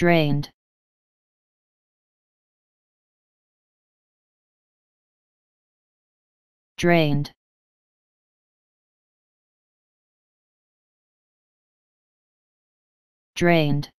drained. Drained. Drained.